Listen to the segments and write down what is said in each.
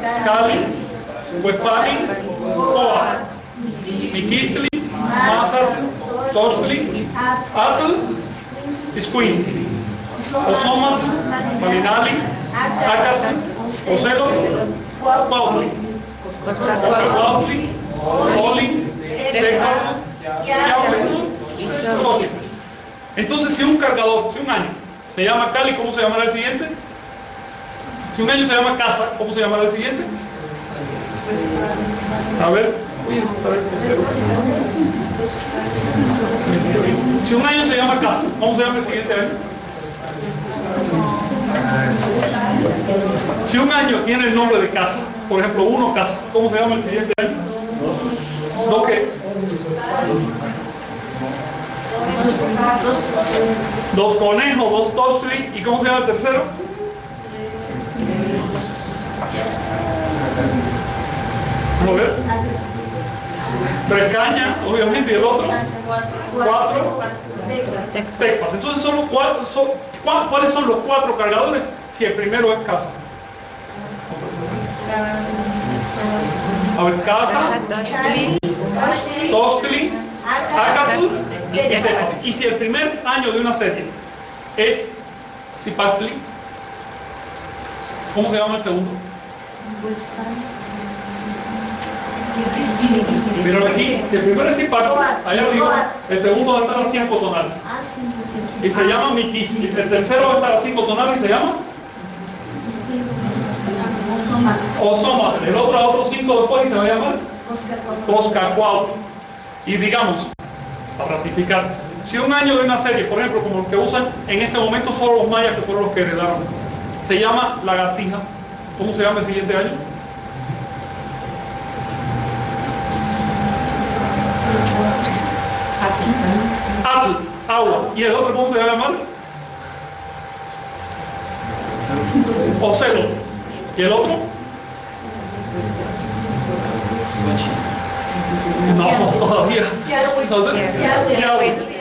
Cali, Huespali, Coa, Miquitli, Mazar, Tochtli, Atl, Iscuintli, Osoma, Malinali, Acatl, Ocelo, Cuautli, Cuautli, Oli, Xochitl. Entonces, si un cargador, si un año se llama Cali, ¿cómo se llamará el siguiente? Si un año se llama casa, ¿cómo se llamará el siguiente? A ver, si un año se llama casa, ¿cómo se llama el siguiente año? Si un año tiene el nombre de casa, por ejemplo, uno casa, ¿cómo se llama el siguiente año? ¿No qué? Dos conejos, dos toshri, ¿y cómo se llama el tercero? Tres cañas, obviamente, y el otro. Cuatro. Tecpas. Entonces, solo cuatro, son, ¿cuá- ¿cuáles son los cuatro cargadores si el primero es casa? A ver, casa, y Tecatl. Y si el primer año de una serie es Zipatli, ¿cómo se llama el segundo? Mira aquí, si el primero es Zipatli, allá arriba, el segundo va a estar a 5 tonales. Y se llama Miquis. Y el tercero va a estar a 5 tonales y se llama Osomatl. El otro a otros 5 después y se va a llamar Coscacuautl. Y digamos, para ratificar, si un año de una serie, por ejemplo, como el que usan en este momento solo los mayas, que fueron los que heredaron, se llama lagartija, ¿cómo se llama el siguiente año? Atl, agua. ¿Y el otro cómo se a llamar? Ocelo. ¿Y el otro? No, todavía.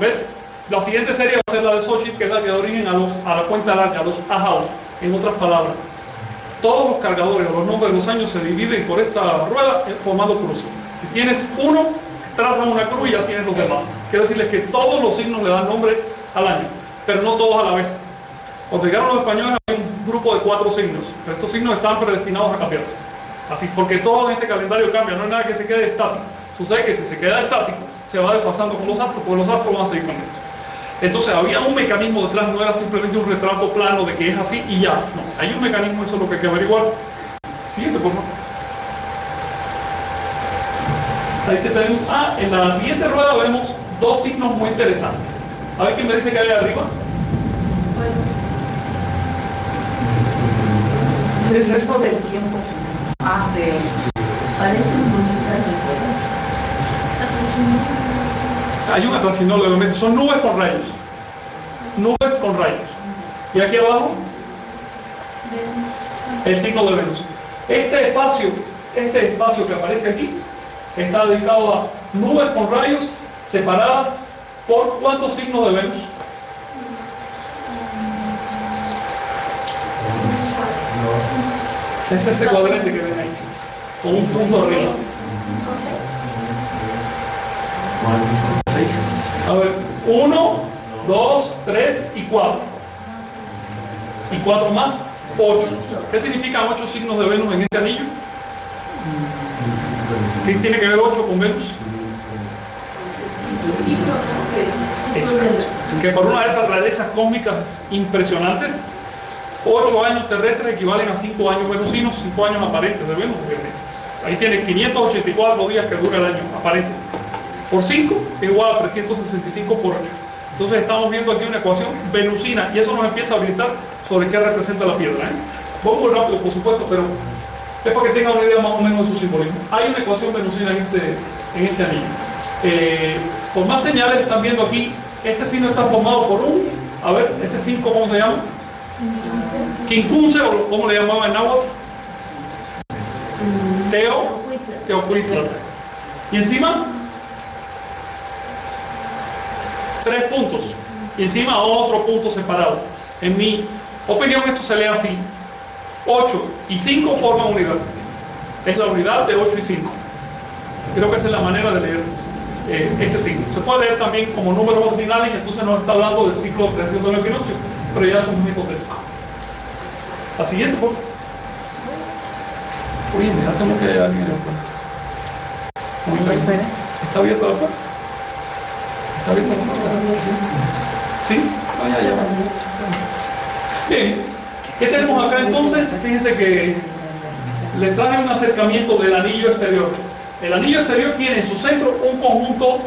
¿Ves? La siguiente serie va a ser la de Xochitl, que es la que da origen a, los, a la cuenta larga, a los ajaos. En otras palabras, todos los cargadores, los nombres de los años se dividen por esta rueda eh, formando cruces. Si tienes uno, trazan una cruz y ya tienes los demás. Quiero decirles que todos los signos le dan nombre al año, pero no todos a la vez. Cuando llegaron los españoles había un grupo de cuatro signos, pero estos signos están predestinados a cambiar. Así, porque todo en este calendario cambia, no hay nada que se quede estático. Sucede que si se queda estático, se va desfasando con los astros, porque los astros van a seguir cambiando. Entonces había un mecanismo detrás, no era simplemente un retrato plano de que es así y ya. No, hay un mecanismo, eso es lo que hay que averiguar. Siguiente, por favor. Ahí te tenemos. Ah, en la siguiente rueda vemos dos signos muy interesantes. A ver quién me dice que hay arriba. Es esto del tiempo. Ah, de... Parecen bolsas de fuego. Hay un atrás, si no lo veo, son nubes con rayos. Nubes con rayos. Y aquí abajo, el signo de Venus. Este espacio, este espacio que aparece aquí, está dedicado a nubes con rayos separadas por cuántos signos de Venus. Es ese cuadrante que ven ahí, con un punto arriba. A ver, uno, dos, tres y cuatro. Y cuatro más, ocho. ¿Qué significan ocho signos de Venus en este anillo? ¿Qué tiene que ver ocho con Venus? Exacto. Que por una de esas rarezas cósmicas impresionantes, ocho años terrestres equivalen a cinco años venusinos, cinco años aparentes de Venus. Ahí tiene 584 días que dura el año aparente. Por 5 es igual a 365 por 8. Entonces estamos viendo aquí una ecuación venusina y eso nos empieza a habilitar sobre qué representa la piedra. ¿eh? Muy rápido, por supuesto, pero es para que tengan una idea más o menos de su simbolismo. Hay una ecuación venusina en este, en este anillo. Eh, por más señales están viendo aquí, este signo está formado por un, a ver, ese 5, ¿cómo se llama? Quincunce, o ¿cómo le llamaban en náhuatl? Teo, Teocuitla. Y encima, tres puntos. Y encima otro punto separado. En mi opinión esto se lee así. 8 y 5 forman unidad. Es la unidad de 8 y 5. Creo que esa es la manera de leer eh, este signo. Se puede leer también como números ordinales y entonces nos está hablando del ciclo de creación del equinoccio, pero ya son muy hipotéticos. La siguiente, por favor. Oye, mira, tengo que alguien Muy bien. ¿Está abierta la puerta? ¿Está abierta la puerta? ¿Sí? Vaya, ya. Bien. ¿Qué tenemos acá entonces? Fíjense que le traje un acercamiento del anillo exterior. El anillo exterior tiene en su centro un conjunto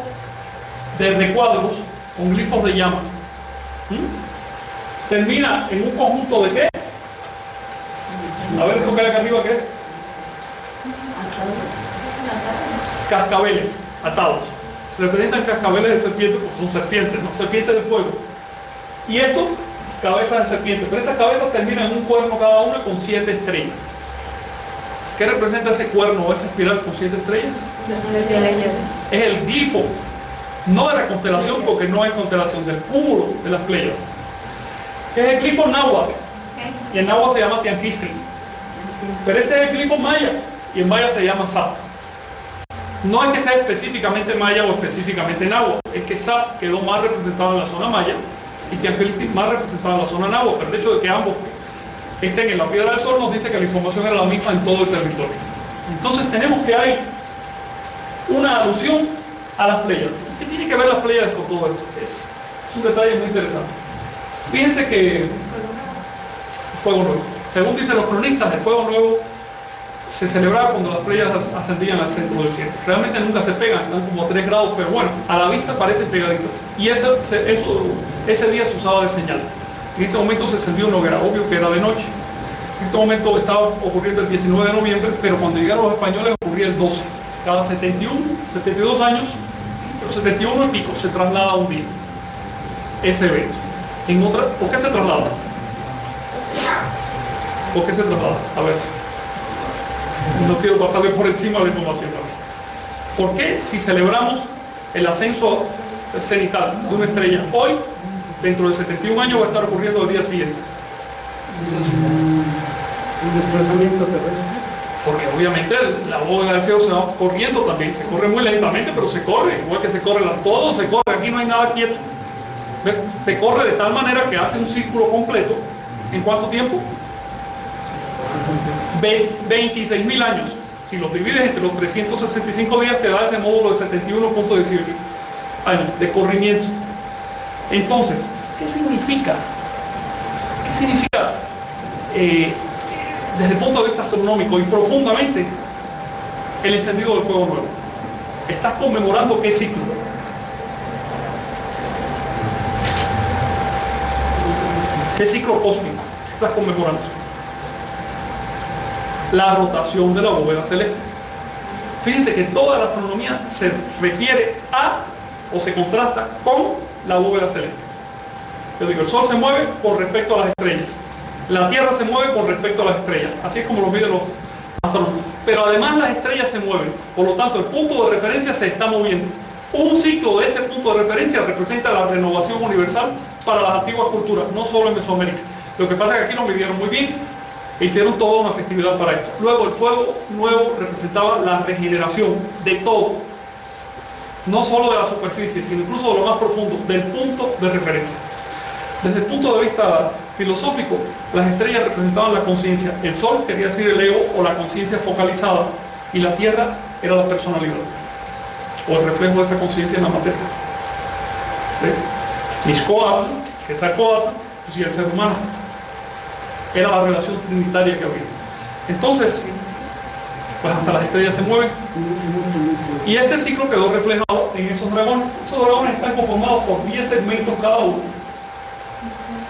de recuadros con glifos de llama. ¿Mm? Termina en un conjunto de qué? A ver, hay acá arriba, ¿qué es? Cascabeles atados. Se representan cascabeles de serpiente, son serpientes, ¿no? Serpientes de fuego. Y esto, cabezas de serpiente. Pero estas cabezas terminan en un cuerno cada una con siete estrellas. ¿Qué representa ese cuerno o esa espiral con siete estrellas? Es el glifo, no de la constelación, porque no hay constelación, del cúmulo de las playas. ¿Qué es el glifo náhuatl? Y en náhuatl se llama Tianquistri. Pero este es el glifo maya, y en maya se llama Sap. No es que sea específicamente maya o específicamente náhuatl, es que Sap quedó más representado en la zona maya y Tianquistri más representado en la zona náhuatl, pero el hecho de que ambos estén en la piedra del sol nos dice que la información era la misma en todo el territorio. Entonces tenemos que hay una alusión a las playas. ¿Qué tiene que ver las playas con todo esto? Es, un detalle muy interesante. Fíjense que fuego nuevo. Según dicen los cronistas, el fuego nuevo se celebraba cuando las playas ascendían al centro del cielo. Realmente nunca se pegan, están como a 3 grados, pero bueno, a la vista parecen pegaditas. Y eso, ese día se usaba de señal. En ese momento se encendió una hoguera, obvio que era de noche. En este momento estaba ocurriendo el 19 de noviembre, pero cuando llegaron los españoles ocurría el 12. Cada 71, 72 años, pero 71 y pico se traslada un día ese evento. ¿Por qué se traslada? ¿Por qué se traslada? A ver. No quiero pasarle por encima la información. ¿Por qué si celebramos el ascenso cenital de una estrella hoy dentro de 71 años va a estar ocurriendo el día siguiente. Un desplazamiento terrestre. Porque obviamente la bóveda del cielo se va corriendo también, se corre muy lentamente, pero se corre, igual que se corre la, todo se corre, aquí no hay nada quieto. ¿Ves? Se corre de tal manera que hace un círculo completo. ¿En cuánto tiempo? 26 mil años. Si los divides entre los 365 días te da ese módulo de 71.18 años de corrimiento. Entonces, ¿qué significa? ¿Qué significa eh, desde el punto de vista astronómico y profundamente el encendido del fuego nuevo? Estás conmemorando qué ciclo. ¿Qué ciclo cósmico estás conmemorando? La rotación de la bóveda celeste. Fíjense que toda la astronomía se refiere a o se contrasta con la bóveda celeste. Yo digo, el Sol se mueve con respecto a las estrellas. La Tierra se mueve con respecto a las estrellas. Así es como lo miden los astrónomos. Pero además las estrellas se mueven. Por lo tanto, el punto de referencia se está moviendo. Un ciclo de ese punto de referencia representa la renovación universal para las antiguas culturas, no solo en Mesoamérica. Lo que pasa es que aquí lo midieron muy bien e hicieron toda una festividad para esto. Luego el fuego nuevo representaba la regeneración de todo, no solo de la superficie, sino incluso de lo más profundo, del punto de referencia. Desde el punto de vista filosófico, las estrellas representaban la conciencia. El sol quería decir el ego o la conciencia focalizada y la tierra era la personalidad o el reflejo de esa conciencia en la materia. ¿Sí? que es pues, y el ser humano. Era la relación trinitaria que había. Entonces, pues hasta las estrellas se mueven. Y este ciclo quedó reflejado en esos dragones. Esos dragones están conformados por 10 segmentos cada uno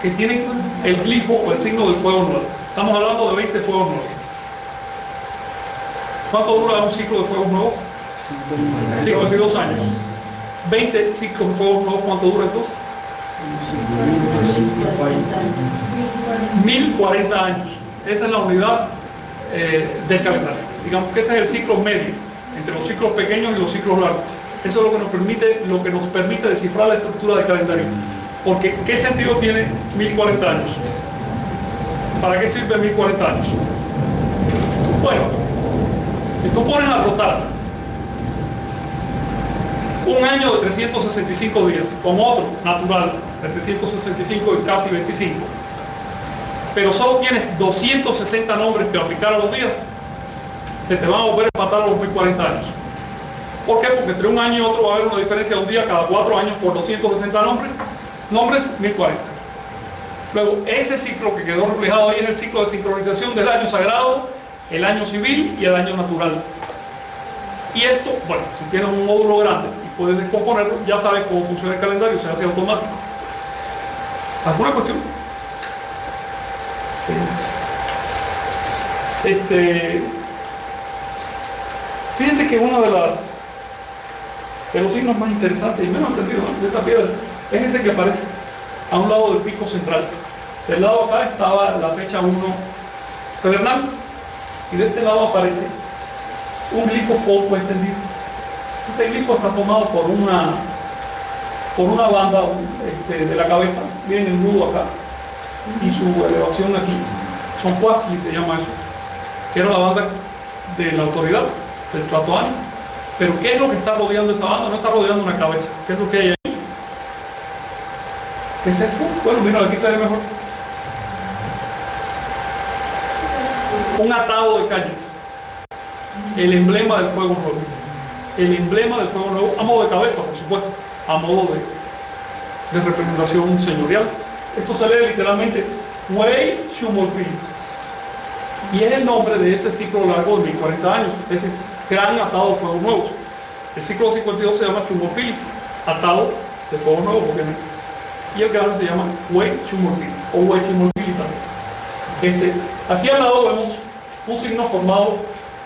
que tienen el glifo o el signo del fuego nuevo. Estamos hablando de 20 fuegos nuevos. ¿Cuánto dura un ciclo de fuegos nuevos? 52 años. 20 ciclos de fuegos nuevos, ¿cuánto dura entonces? 1040 años. Esa es la unidad eh, del calendario. Digamos que ese es el ciclo medio entre los ciclos pequeños y los ciclos largos. Eso es lo que nos permite, lo que nos permite descifrar la estructura del calendario. Porque ¿qué sentido tiene 1040 años? ¿Para qué sirve 1040 años? Bueno, Si tú pones a rotar un año de 365 días con otro natural de 365 y casi 25, pero solo tienes 260 nombres que aplicar a los días, se te van a volver a empatar a los 1040 años. ¿Por qué? Porque entre un año y otro va a haber una diferencia de un día cada cuatro años por 260 nombres, nombres 1040. Luego, ese ciclo que quedó reflejado ahí en el ciclo de sincronización del año sagrado, el año civil y el año natural. Y esto, bueno, si tienes un módulo grande y puedes descomponerlo, ya sabes cómo funciona el calendario, se hace automático. ¿Alguna cuestión? Este, fíjense que una de los signos más interesantes y menos entendidos de esta piedra es ese que aparece a un lado del pico central. Del lado acá estaba la fecha 1 pedernal y de este lado aparece un glifo poco extendido. Este glifo está tomado por una por una banda este, de la cabeza, miren el nudo acá y su elevación aquí. Son cuasi se llama eso, que era la banda de la autoridad, del Tlatoani. Pero ¿qué es lo que está rodeando esa banda? No está rodeando una cabeza. ¿Qué es lo que hay ahí? ¿Qué es esto? Bueno, mira, aquí se ve mejor. Un atado de cañas. El emblema del fuego nuevo. El emblema del fuego nuevo, a modo de cabeza, por supuesto, a modo de, de representación señorial. Esto se lee literalmente Wei Shumolpil. Y es el nombre de ese ciclo largo de 1040 años, ese gran atado de fuegos nuevos. El ciclo 52 se llama Chumolpil, atado de fuego nuevo, obviamente. Y el grande se llama Wei Chumolpil o Wei Chumolpil Este, aquí al lado vemos un signo formado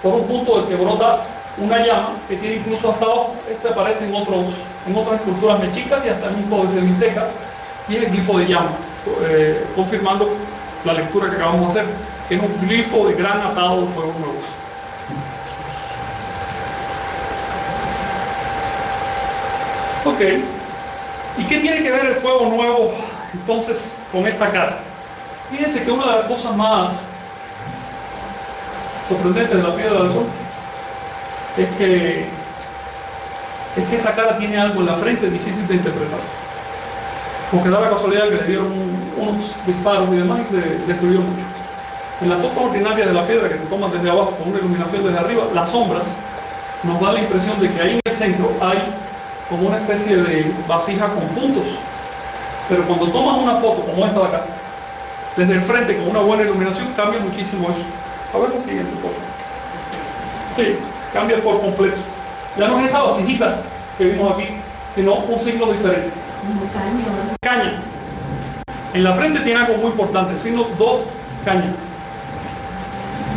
por un punto del que brota una llama que tiene incluso hasta abajo. Este aparece en, otros, en otras esculturas mexicas y hasta en un de semiteca y es el glifo de llama, eh, confirmando la lectura que acabamos de hacer, que es un glifo de gran atado de fuegos nuevos. ¿Y qué tiene que ver el fuego nuevo entonces con esta cara? Fíjense que una de las cosas más sorprendentes de la piedra del sol es que, es que esa cara tiene algo en la frente difícil de interpretar porque da la casualidad que le dieron unos disparos y demás y se destruyó mucho. En la foto ordinaria de la piedra que se toma desde abajo con una iluminación desde arriba, las sombras nos da la impresión de que ahí en el centro hay como una especie de vasija con puntos. Pero cuando tomas una foto como esta de acá, desde el frente con una buena iluminación, cambia muchísimo eso. A ver la siguiente foto. Sí, cambia por completo. Ya no es esa vasijita que vimos aquí, sino un signo diferente. Caña. En la frente tiene algo muy importante, el signo dos cañas.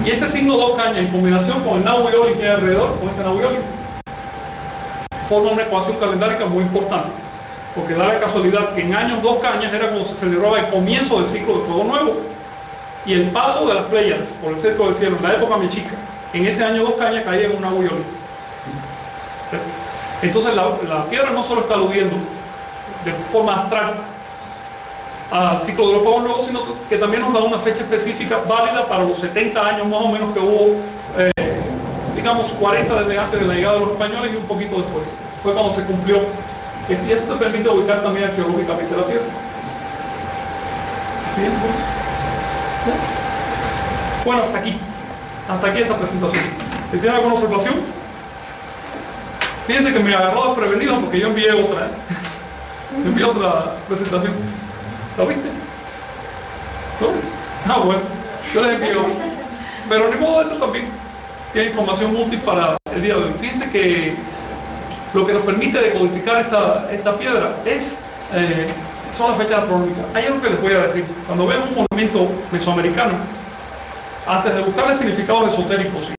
Y ese signo dos cañas en combinación con el Nahuioli que hay alrededor, con este Nahuioli, forma una ecuación calendárica muy importante. Porque da la casualidad que en años dos cañas era como se celebraba el comienzo del ciclo de fuego nuevo. Y el paso de las Pléyades por el centro del cielo en la época mexica, en ese año dos cañas caía en un Nahuioli. Entonces la, la piedra no solo está aludiendo de forma abstracta al ciclo de los fuegos nuevos, sino que también nos da una fecha específica válida para los 70 años más o menos que hubo, eh, digamos 40 desde antes de la llegada de los españoles y un poquito después. Fue cuando se cumplió. Y esto te permite ubicar también arqueológicamente la Tierra. Bueno, hasta aquí. Hasta aquí esta presentación. ¿Tiene alguna observación? Fíjense que me agarró desprevenido porque yo envié otra. ¿eh? envié otra presentación. ¿Lo viste? ¿No? Ah, bueno, yo les envío. Pero ni modo eso también tiene información útil para el día de hoy. Fíjense que lo que nos permite decodificar esta, esta piedra es eh, son las fechas astronómicas. Hay algo que les voy a decir. Cuando ven un movimiento mesoamericano, antes de buscarle significados esotéricos